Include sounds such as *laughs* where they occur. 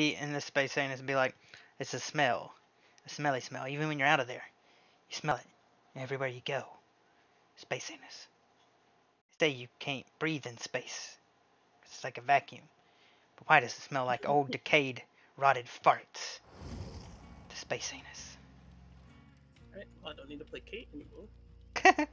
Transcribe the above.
be in this space anus and be like, it's a smell, a smelly smell. Even when you're out of there, you smell it everywhere you go. Space anus. Say you can't breathe in space. It's like a vacuum. But why does it smell like old, *laughs* decayed, rotted farts? The space anus. Alright, well, I don't need to play Kate anymore. *laughs*